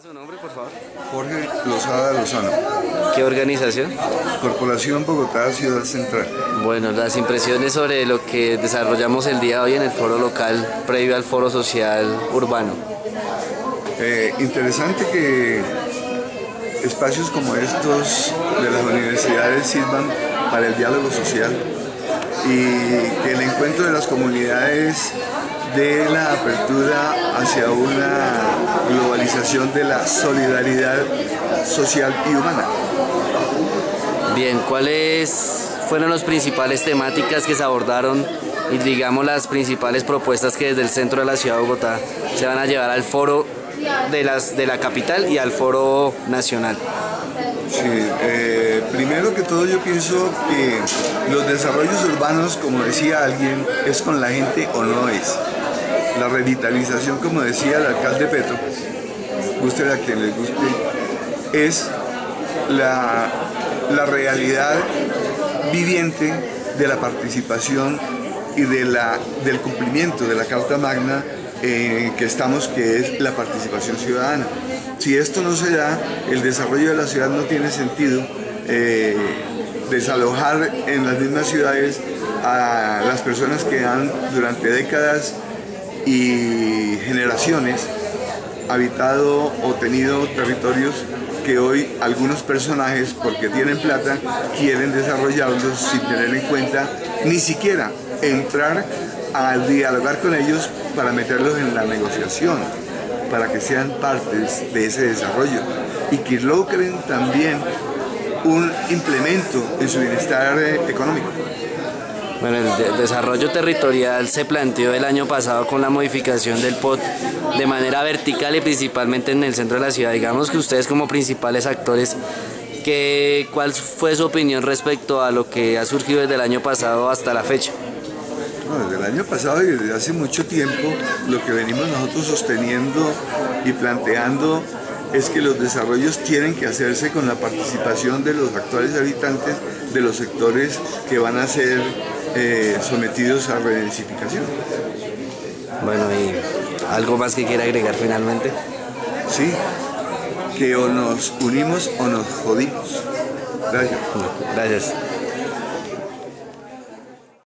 su nombre, por favor? Jorge Lozada Lozano, ¿Qué organización? Corporación Bogotá Ciudad Central. Bueno, las impresiones sobre lo que desarrollamos el día de hoy en el foro local previo al foro social urbano. Eh, interesante que espacios como estos de las universidades sirvan para el diálogo social y que el encuentro de las comunidades de la apertura hacia una globalización de la solidaridad social y humana. Bien, ¿cuáles fueron las principales temáticas que se abordaron y digamos las principales propuestas que desde el centro de la ciudad de Bogotá se van a llevar al foro de, las, de la capital y al foro nacional? Sí, eh, primero que todo yo pienso que los desarrollos urbanos, como decía alguien, es con la gente o no es. La revitalización, como decía el alcalde Petro, guste a quien les guste, es la, la realidad viviente de la participación y de la, del cumplimiento de la Carta Magna en que estamos, que es la participación ciudadana. Si esto no se da, el desarrollo de la ciudad no tiene sentido. Eh, desalojar en las mismas ciudades a las personas que han durante décadas y generaciones habitado o tenido territorios que hoy algunos personajes, porque tienen plata, quieren desarrollarlos sin tener en cuenta ni siquiera entrar a dialogar con ellos para meterlos en la negociación, para que sean partes de ese desarrollo y que logren también un implemento en su bienestar eh, económico. Bueno, el desarrollo territorial se planteó el año pasado con la modificación del POT de manera vertical y principalmente en el centro de la ciudad. Digamos que ustedes como principales actores, ¿qué, ¿cuál fue su opinión respecto a lo que ha surgido desde el año pasado hasta la fecha? Año pasado y desde hace mucho tiempo lo que venimos nosotros sosteniendo y planteando es que los desarrollos tienen que hacerse con la participación de los actuales habitantes de los sectores que van a ser eh, sometidos a redensificación. Bueno, ¿y algo más que quiera agregar finalmente? Sí, que o nos unimos o nos jodimos. Gracias. Gracias.